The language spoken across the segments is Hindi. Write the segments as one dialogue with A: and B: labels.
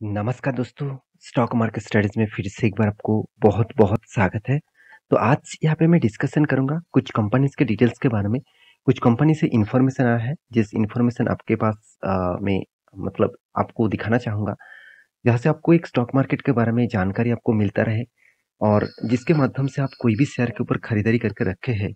A: नमस्कार दोस्तों, स्टॉक मार्केट स्टडीज़ में फिर से एक बार आपको बहुत-बहुत स्वागत है। तो आज यहाँ पे मैं डिस्कशन करूँगा कुछ कंपनीज़ के डिटेल्स के बारे में। कुछ कंपनी से इन्फॉर्मेशन आया है, जिस इन्फॉर्मेशन आपके पास अ, में मतलब आपको दिखाना चाहूँगा। जहाँ से आपको एक स्टॉक मार्केट के बारे में जानकारी आपको मिलता रहे और जिसके माध्यम से आप कोई भी शेयर के ऊपर खरीदारी करके रखे हैं,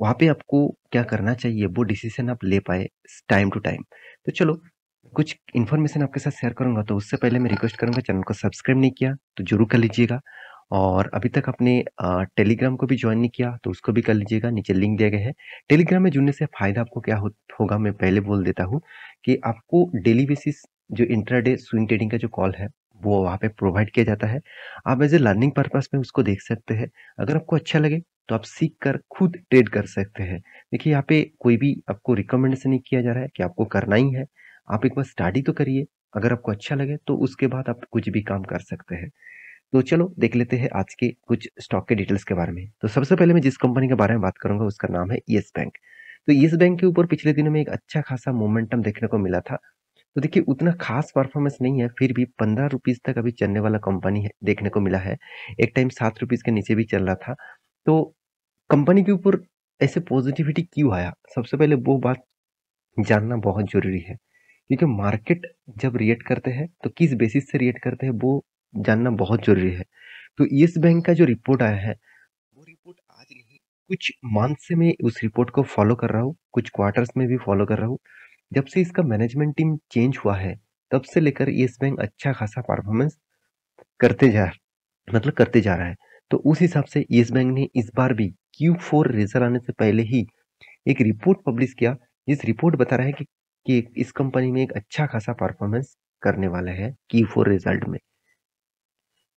A: वहाँ पे आपको क्या करना चाहिए वो डिसीज़न आप ले पाए टाइम टू टाइम। तो चलो कुछ इन्फॉर्मेशन आपके साथ शेयर करूँगा तो उससे पहले मैं रिक्वेस्ट करूँगा चैनल को सब्सक्राइब नहीं किया तो ज़रूर कर लीजिएगा। और अभी तक आपने टेलीग्राम को भी ज्वाइन नहीं किया तो उसको भी कर लीजिएगा नीचे लिंक दिया गया है। टेलीग्राम में जुड़ने से फ़ायदा आपको क्या हो, होगा मैं पहले बोल देता हूँ कि आपको डेली बेसिस जो इंट्राडे स्विंग ट्रेडिंग का जो कॉल है वो वहाँ पे प्रोवाइड किया जाता है। आप एज ए लर्निंग पर्पज़ में उसको देख सकते हैं। अगर आपको अच्छा लगे तो आप सीख कर खुद ट्रेड कर सकते हैं। देखिए यहाँ पे कोई भी आपको रिकमेंडेशन नहीं किया जा रहा है कि आपको करना ही है। आप एक बार स्टडी तो करिए, अगर आपको अच्छा लगे तो उसके बाद आप कुछ भी काम कर सकते हैं। तो चलो, देख लेते हैं आज के कुछ स्टॉक के डिटेल्स के बारे में। तो सबसे पहले मैं जिस कंपनी के बारे में बात करूँगा, उसका नाम है येस बैंक तो येस बैंक के ऊपर पिछले दिनों में एक अच्छा खासा मोमेंटम देखने को मिला था। तो देखिए, उतना खास परफॉर्मेंस नहीं है, फिर भी पंद्रह रुपीज़ तक अभी चलने वाला कंपनी है, देखने को मिला है। एक टाइम सात रुपीज़ के नीचे भी चल रहा था। तो कंपनी के ऊपर ऐसे पॉजिटिविटी क्यों आया? सबसे पहले वो बात जानना बहुत ज़रूरी है। क्योंकि मार्केट जब रिएक्ट करते हैं तो किस बेसिस से रिएक्ट करते हैं, वो जानना बहुत ज़रूरी है। तो येस बैंक का जो रिपोर्ट आया है, वो रिपोर्ट आज नहीं, कुछ मंथ से मैं उस रिपोर्ट को फॉलो कर रहा हूँ, कुछ क्वार्टर्स में भी फॉलो कर रहा हूँ। जब से इसका मैनेजमेंट टीम चेंज हुआ है, तब से लेकर येस बैंक अच्छा खासा परफॉर्मेंस करते जा मतलब करते जा रहा है। तो उस हिसाब से येस बैंक ने इस बार भी क्यू फोर रिज़ल्ट आने से पहले ही एक रिपोर्ट पब्लिश किया, जिस रिपोर्ट बता रहा है कि कि इस कंपनी में एक अच्छा खासा परफॉर्मेंस करने वाला है की फोर रिज़ल्ट में।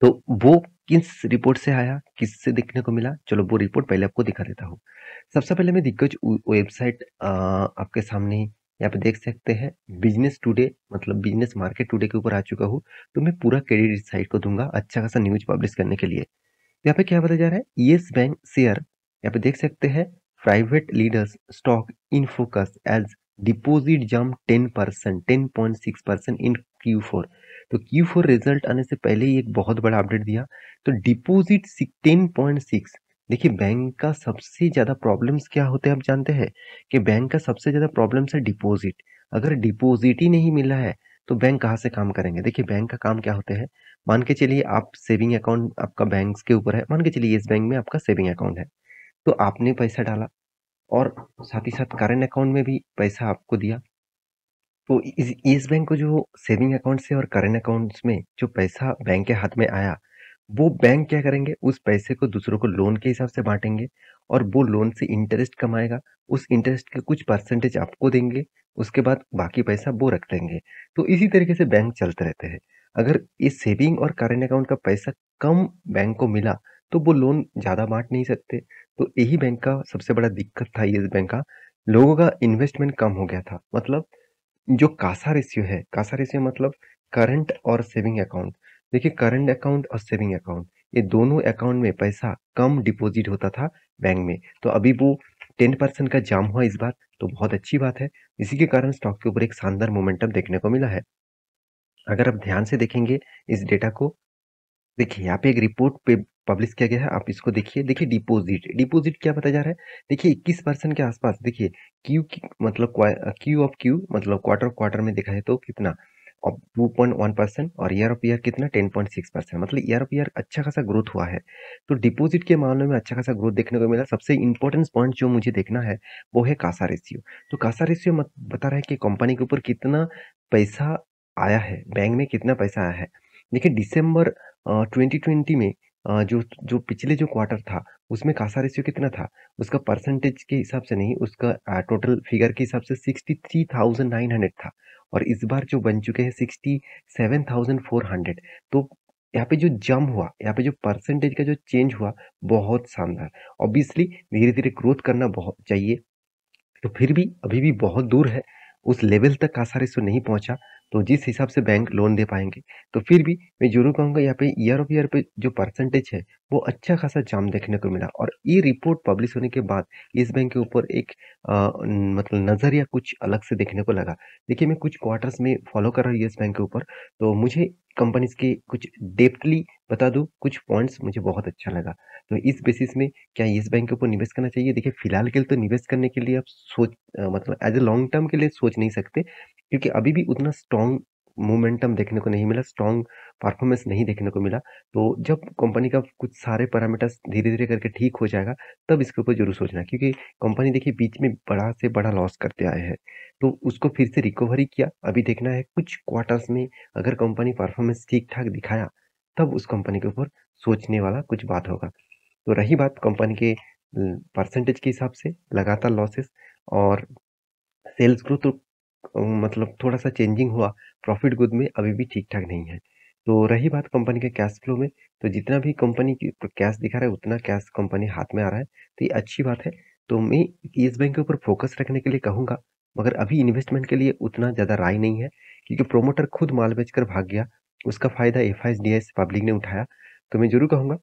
A: तो वो किस रिपोर्ट से आया, किससे देखने को मिला? चलो वो रिपोर्ट पहले आपको दिखा देता हूँ। सबसे पहले मैं दिग्गज वेबसाइट आपके सामने यहाँ पे देख सकते हैं। बिज़नेस टुडे मतलब बिज़नेस मार्केट टुडे के ऊपर आ चुका हूँ। तो मैं पूरा क्रेडिट साइट को दूँगा अच्छा खासा न्यूज़ पब्लिश करने के लिए। यहाँ पे क्या बताया जा रहा है? येस बैंक शेयर यहाँ पे देख सकते हैं। Private leaders stock in focus as deposit jump ten percent, ten point six percent in Q four तो क्यू फोर रिज़ल्ट आने से पहले ही एक बहुत बड़ा अपडेट दिया। तो डिपोजिट टेन पॉइंट सिक्स। देखिए बैंक का सबसे ज़्यादा प्रॉब्लम्स क्या होते हैं, आप जानते हैं? कि बैंक का सबसे ज़्यादा प्रॉब्लम्स है डिपॉजिट अगर डिपॉजिट ही नहीं मिला है तो बैंक कहाँ से काम करेंगे? देखिए बैंक का काम क्या होते हैं? मान के चलिए, आप सेविंग अकाउंट आपका बैंक के ऊपर है। मान के चलिए, इस बैंक में आपका सेविंग अकाउंट है। तो आपने पैसा डाला। और साथ ही साथ करेंट अकाउंट में भी पैसा आपको दिया। तो इस येस बैंक को जो सेविंग अकाउंट से और करेंट अकाउंट्स में जो पैसा बैंक के हाथ में आया, वो बैंक क्या करेंगे? उस पैसे को दूसरों को लोन के हिसाब से बांटेंगे और वो लोन से इंटरेस्ट कमाएगा। उस इंटरेस्ट के कुछ परसेंटेज आपको देंगे, उसके बाद बाकी पैसा वो रख देंगे। तो इसी तरीके से बैंक चलते रहते हैं। अगर इस सेविंग और करेंट अकाउंट का पैसा कम बैंक को मिला तो वो लोन ज़्यादा बांट नहीं सकते। तो यही बैंक का सबसे बड़ा दिक्कत था येस बैंक का। लोगों का इन्वेस्टमेंट कम हो गया था। मतलब जो कासा रेशियो है, कासा रेशियो मतलब करंट और सेविंग अकाउंट देखिए करंट अकाउंट और सेविंग अकाउंट ये दोनों अकाउंट में पैसा कम डिपॉजिट होता था बैंक में। तो अभी वो टेन परसेंट का जाम हुआ इस बार तो बहुत अच्छी बात है। इसी के कारण स्टॉक के ऊपर एक शानदार मोमेंटम देखने को मिला है। अगर आप ध्यान से देखेंगे इस डेटा को, देखिए यहाँ पे एक रिपोर्ट पे पब्लिश किया गया है। आप इसको देखिए। देखिए डिपॉजिट डिपॉजिट क्या बताया जा रहा है? देखिए, इक्कीस परसेंट के आसपास, देखिए क्यू मतलब क्यू ऑफ़ क्यू मतलब क्वार्टर क्वार्टर में देखा है तो कितना? टू पॉइंट वन परसेंट और ईयर ऑफ़ ईयर कितना? टेन पॉइंट सिक्स परसेंट मतलब ईयर ऑफ़ ईयर अच्छा खासा ग्रोथ हुआ है। तो डिपॉजिट के मामले में अच्छा खासा ग्रोथ देखने को मिला। सबसे इंपॉर्टेंट पॉइंट जो मुझे देखना है, वो है कासा रेशियो तो कासा रेशियो मत बता रहा है कि कंपनी के ऊपर कितना पैसा आया है। बैंक में कितना पैसा आया है। देखिए दिसंबर ट्वेंटी ट्वेंटी में जो जो पिछले जो क्वार्टर था, उसमें कासा रेशियो कितना था? उसका परसेंटेज के हिसाब से नहीं, उसका टोटल फिगर के हिसाब से sixty three thousand nine hundred था और इस बार जो बन चुके हैं sixty seven thousand four hundred तो यहाँ पे जो जम हुआ, यहाँ पे जो परसेंटेज का जो चेंज हुआ, बहुत शानदार। ऑब्वियसली धीरे धीरे ग्रोथ करना बहुत चाहिए। तो फिर भी, अभी भी बहुत दूर है, उस लेवल तक कासा रेशियो नहीं पहुँचा। तो जिस हिसाब से बैंक लोन दे पाएँगे तो फिर भी मैं ज़रूर कहूँगा यहाँ पे ईयर ऑफ़ ईयर पे जो परसेंटेज है, वो अच्छा खासा जाम देखने को मिला और ये रिपोर्ट पब्लिश होने के बाद इस बैंक के ऊपर एक आ, मतलब नज़रिया कुछ अलग से देखने को लगा। देखिए मैं कुछ क्वार्टर्स में फॉलो कर रहा हूँ येस बैंक के ऊपर, तो मुझे कंपनीज़ के कुछ डेप्थली बता दूँ, कुछ पॉइंट्स मुझे बहुत अच्छा लगा। तो इस बेसिस में क्या येस बैंक के ऊपर निवेश करना चाहिए? देखिए फ़िलहाल के लिए तो निवेश करने के लिए आप सोच मतलब एज़ ए लॉन्ग टर्म के लिए सोच नहीं सकते क्योंकि अभी भी उतना स्ट्रॉन्ग मोमेंटम देखने को नहीं मिला, स्ट्रॉन्ग परफॉर्मेंस नहीं देखने को मिला। तो जब कंपनी का कुछ सारे पैरामीटर्स धीरे-धीरे करके ठीक हो जाएगा, तब इसके ऊपर ज़रूर सोचना क्योंकि कंपनी देखिए बीच में बड़ा से बड़ा लॉस करते आए हैं। तो उसको फिर से रिकवरी किया, अभी देखना है कुछ क्वार्टर्स में अगर कंपनी परफॉर्मेंस ठीक-ठाक दिखाया, तब उस कंपनी के ऊपर सोचने वाला कुछ बात होगा। तो रही बात कंपनी के परसेंटेज के हिसाब से लगातार लॉसेस और सेल्स ग्रोथ तो मतलब थोड़ा-सा चेंजिंग हुआ, प्रॉफिट ग्रोथ में अभी भी ठीक-ठाक नहीं है। तो रही बात कंपनी के कैश फ्लो में, तो जितना भी कंपनी की कैश दिखा रहा है, उतना कैश कंपनी हाथ में आ रहा है, तो ये अच्छी बात है। तो मैं येस बैंक के ऊपर फोकस रखने के लिए कहूँगा, मगर अभी इन्वेस्टमेंट के लिए उतना ज़्यादा राय नहीं है, क्योंकि प्रोमोटर खुद माल बेचकर भाग गया, उसका फ़ायदा एफआईएस पब्लिक ने उठाया। तो मैं ज़रूर कहूँगा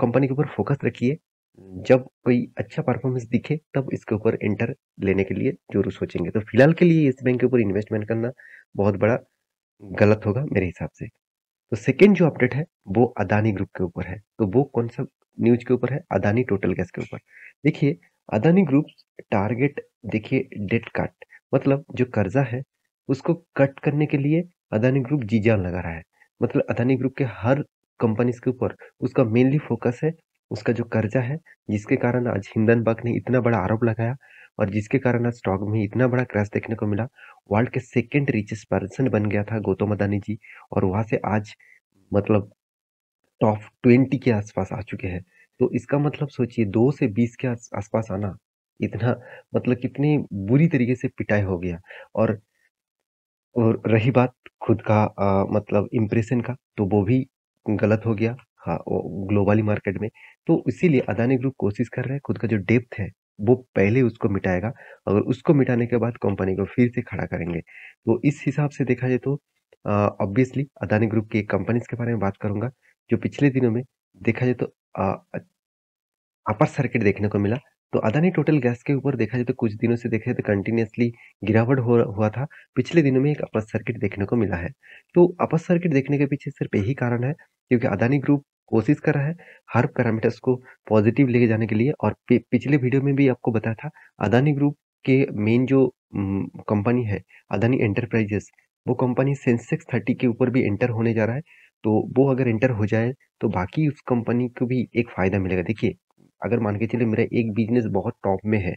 A: कंपनी के ऊपर फोकस रखिए, जब कोई अच्छा परफॉर्मेंस दिखे, तब इसके ऊपर एंटर लेने के लिए ज़रूर सोचेंगे। तो फ़िलहाल के लिए येस बैंक के ऊपर इन्वेस्टमेंट करना बहुत बड़ा गलत होगा मेरे हिसाब से। तो सेकेंड जो अपडेट है, वो अदानी ग्रुप के ऊपर है। तो वो कौन-सा न्यूज़ के ऊपर है? अदानी टोटल गैस के ऊपर। देखिए, अदानी ग्रुप टारगेट देखिए डेट कट मतलब जो कर्ज़ा है, उसको कट करने के लिए अदानी ग्रुप जी-जान लगा रहा है। मतलब अदानी ग्रुप के हर कंपनीज़ के ऊपर उसका मेनली फोकस है, उसका जो कर्ज़ा है, जिसके कारण आज हिंडनबर्ग ने इतना बड़ा आरोप लगाया और जिसके कारण आज स्टॉक में इतना बड़ा क्रैश देखने को मिला। वर्ल्ड के सेकंड रिचेस्ट पर्सन बन गया था गौतम अदानी जी और वहाँ से आज मतलब टॉप 20 के आसपास आ चुके हैं। तो इसका मतलब सोचिए दो से 20 के आसपास आना, इतना मतलब कितनी बुरी तरीके से पिटाई हो गया और और रही बात खुद का अ, मतलब इम्प्रेशन का, तो वो भी गलत हो गया हाँ, ग्लोबली मार्केट में। तो इसीलिए अदानी ग्रुप कोशिश कर रहा है खुद का जो डेप्थ है, वो पहले उसको मिटाएगा और उसको मिटाने के बाद कंपनी को फिर से खड़ा करेंगे। तो इस हिसाब से देखा जाए तो ऑब्वियसली अदानी ग्रुप की कंपनीज़ के बारे में बात करूँगा, जो पिछले दिनों में देखा जाए तो अपर सर्किट देखने को मिला। तो अदानी टोटल गैस के ऊपर देखा जाए तो कुछ दिनों से देखा जाए तो कंटिन्यूअसली गिरावट हो हुआ था। पिछले दिनों में एक अपर सर्किट देखने को मिला है। तो अपर सर्किट देखने के पीछे सिर्फ़ यही कारण है, क्योंकि अदानी ग्रुप कोशिश कर रहा है हर पैरामीटर्स को पॉज़िटिव लेके जाने के लिए और पिछले वीडियो में भी आपको बताया था, अदानी ग्रुप के मेन जो कंपनी है, अदानी एंटरप्राइजेस वो कंपनी सेंसेक्स 30 के ऊपर भी एंटर होने जा रहा है। तो वो अगर एंटर हो जाए तो बाकी उस कंपनी को भी एक फ़ायदा मिलेगा। देखिए अगर मान के चलिए मेरा एक बिज़नेस बहुत टॉप में है,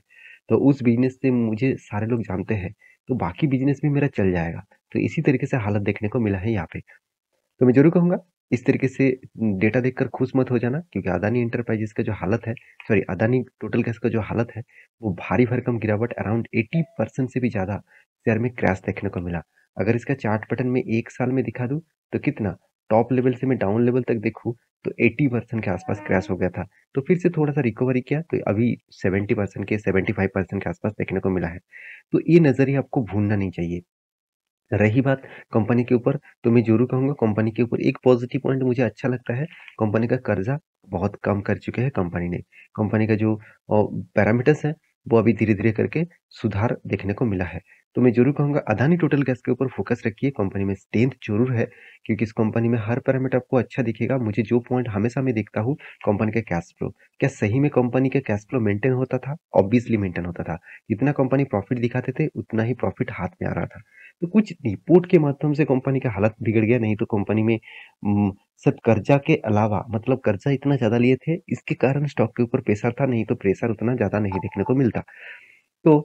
A: तो उस बिज़नेस से मुझे सारे लोग जानते हैं, तो बाकी बिज़नेस भी मेरा चल जाएगा। तो इसी तरीके से हालत देखने को मिला है यहाँ पे। तो मैं ज़रूर कहूँगा इस तरीके से डेटा देखकर खुश मत हो जाना क्योंकि अदानी इंटरप्राइजेस का जो हालत है सॉरी अदानी टोटल गैस का जो हालत है, वो भारी भरकम गिरावट अराउंड 80% से भी ज़्यादा शेयर में क्रैश देखने को मिला। अगर इसका चार्ट पैटर्न में एक साल में दिखा दूँ, तो कितना टॉप लेवल से मैं डाउन लेवल तक देखूँ, तो 80% के आसपास क्रैश हो गया था। तो फिर से थोड़ा-सा रिकवरी किया, तो अभी 70% के 75% के आसपास देखने को मिला है। तो ये नज़रिया आपको भूलना नहीं चाहिए। रही बात कंपनी के ऊपर, तो मैं ज़रूर कहूँगा कंपनी के ऊपर एक पॉज़िटिव पॉइंट मुझे अच्छा लगता है, कंपनी का कर्ज़ा बहुत कम कर चुके हैं कंपनी ने। कंपनी का जो पैरामीटर्स हैं, वो अभी धीरे-धीरे करके सुधार देखने को मिला है। तो मैं ज़रूर कहूँगा अदानी टोटल गैस के ऊपर फ़ोकस रखिए, कंपनी में स्ट्रेंथ ज़रूर है, क्योंकि इस कंपनी में हर पैरामीटर आपको अच्छा दिखेगा। मुझे जो पॉइंट हमेशा मैं देखता हूँ, कंपनी का कैश फ्लो। क्या सही में कंपनी का कैश फ्लो मेंटेन होता था? ऑब्वियसली मेंटेन होता था। जितना कंपनी प्रॉफ़िट दिखाते थे, उतना ही प्रॉफ़िट हाथ में आ रहा था। तो कुछ रिपोर्ट के माध्यम से कंपनी का हालत बिगड़ गया, नहीं तो कंपनी में सिर्फ़ कर्ज़ा के अलावा मतलब कर्ज़ा इतना ज़्यादा लिए थे, इसके कारण स्टॉक के ऊपर प्रेशर था, नहीं तो प्रेशर उतना ज़्यादा नहीं देखने को मिलता। तो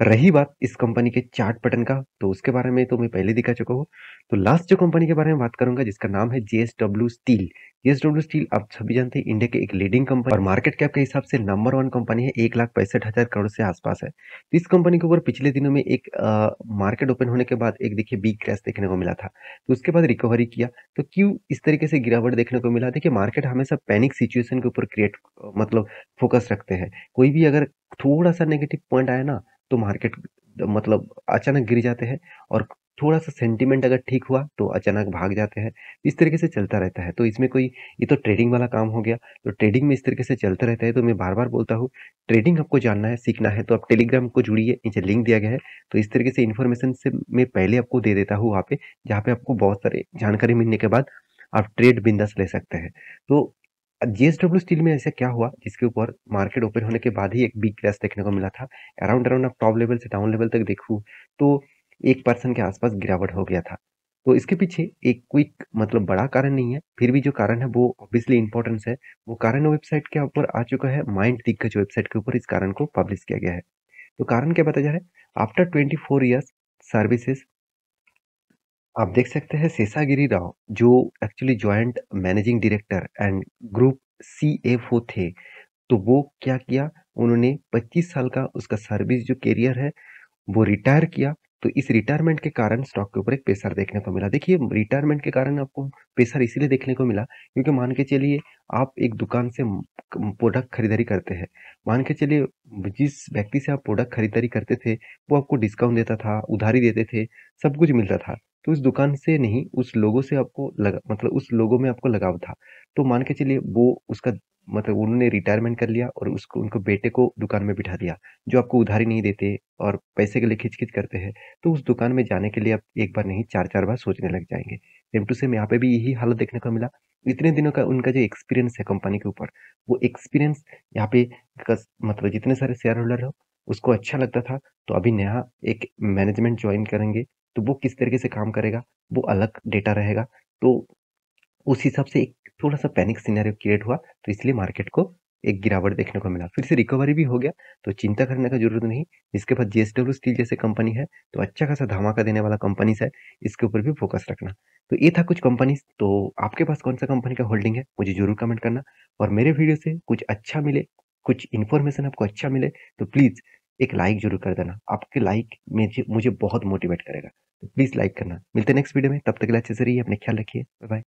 A: रही बात इस कंपनी के चार्ट पैटर्न का, तो उसके बारे में तो मैं पहले दिखा चुका हूँ। तो लास्ट जो कंपनी के बारे में बात करूँगा जिसका नाम है जेएसडब्ल्यू स्टील। जेएसडब्ल्यू स्टील आप सभी जानते हैं इंडिया के एक लीडिंग कंपनी और मार्केट कैप के हिसाब से नंबर वन कंपनी है, 1,65,000 करोड़ से आसपास है। तो इस कंपनी के ऊपर पिछले दिनों में एक अ, मार्केट ओपन होने के बाद एक देखिए बिग क्रैश देखने को मिला था। तो उसके बाद रिकवरी किया, तो क्यों इस तरीके से गिरावट देखने को मिला? देखिए मार्केट हमेशा पैनिक सिचुएशन के ऊपर क्रिएट मतलब फ़ोकस रखते हैं। कोई भी अगर थोड़ा-सा नेगेटिव पॉइंट आया ना, तो मार्केट मतलब अचानक गिर जाते हैं और थोड़ा-सा सेंटिमेंट अगर ठीक हुआ तो अचानक भाग जाते हैं। इस तरीके से चलता रहता है। तो इसमें कोई ये तो ट्रेडिंग वाला काम हो गया। तो ट्रेडिंग में इस तरीके से चलता रहता है तो मैं बार-बार बोलता हूँ ट्रेडिंग आपको जानना है, सीखना है तो आप टेलीग्राम को जुड़िए, नीचे लिंक दिया गया है। तो इस तरीके से इन्फॉर्मेशन से मैं पहले आपको दे देता हूँ वहाँ पे, जहाँ पे आपको बहुत सारे जानकारी मिलने के बाद आप ट्रेड बिंदास ले सकते हैं। तो जेएसडब्ल्यू स्टील में ऐसा क्या हुआ जिसके ऊपर मार्केट ओपन होने के बाद ही एक बिग क्रैश देखने को मिला था। अराउंड अराउंड आप टॉप लेवल से डाउन लेवल तक देखूँ तो एक परसेंट के आसपास गिरावट हो गया था। तो इसके पीछे एक क्विक मतलब बड़ा कारण नहीं है, फिर भी जो कारण है वो ऑब्वियसली इंपॉर्टेंस है। वो कारण वेबसाइट के ऊपर आ चुका है, माइंड दिग्गज वेबसाइट के ऊपर इस कारण को पब्लिश किया गया है। तो कारण क्या बताया जा रहा है? आफ्टर 24 इयर्स सर्विसेज़ आप देख सकते हैं शेषागिरी राव, जो actually joint managing director and group CFO थे। तो वो क्या किया? उन्होंने 25 साल का उसका सर्विस जो करियर है, वो रिटायर किया। तो इस रिटायरमेंट के कारण स्टॉक के ऊपर एक प्रेशर देखने को मिला। देखिए रिटायरमेंट के कारण आपको प्रेशर इसीलिए देखने को मिला, क्योंकि मान के चलिए, आप एक दुकान से प्रोडक्ट खरीदारी करते हैं। मान के चलिए, जिस व्यक्ति से आप प्रोडक्ट खरीदारी करते थे, वो आपको डिस्काउंट देता था, उधारी देते थे, सब कुछ मिलता था। तो उस दुकान से नहीं, उस लोगों से आपको लगा मतलब उस लोगों में आपको लगाव था। तो मान के चलिए, वो उसका मतलब उन्होंने रिटायरमेंट कर लिया और उसको, उनको बेटे को दुकान में बिठा दिया, जो आपको उधारी नहीं देते और पैसे के लिए खिच-खिच करते हैं। तो उस दुकान में जाने के लिए आप एक बार नहीं चार-चार बार सोचने लग जाएँगे। सेम टू सेम यहाँ पे भी यही हालत देखने को मिला। इतने दिनों का उनका जो एक्सपीरियंस है कंपनी के ऊपर, वो एक्सपीरियंस यहाँ पे मतलब जितने सारे शेयर होल्डर हो, उसको अच्छा लगता था। तो अभी नया एक मैनेजमेंट ज्वाइन करेंगे। तो वो किस तरीके से काम करेगा? वो अलग डेटा रहेगा। तो उस हिसाब से एक थोड़ा सा पैनिक सिनेरियो क्रिएट हुआ तो इसलिए मार्केट को एक गिरावट देखने को मिला। फिर से रिकवरी भी हो गया तो चिंता करने का ज़रूरत नहीं। इसके बाद जीएसडब्ल्यू स्टील जैसे कंपनी है तो अच्छा खासा धमाका देने वाला कंपनीज़ है, इसके ऊपर भी फोकस रखना। तो ये था कुछ कंपनीज़ तो आपके पास कौन सा कंपनी का होल्डिंग है, मुझे ज़रूर कमेंट करना। और मेरे वीडियो से कुछ अच्छा मिले, कुछ इन्फॉर्मेशन आपको अच्छा मिले तो प्लीज़ एक लाइक ज़रूर कर देना। आपके लाइक में मुझे बहुत मोटिवेट करेगा। तो प्लीज़ लाइक करना। मिलते हैं नेक्स्ट वीडियो में। तब तक के लिए अच्छे से रहिए, अपने ख्याल रखिए। Bye bye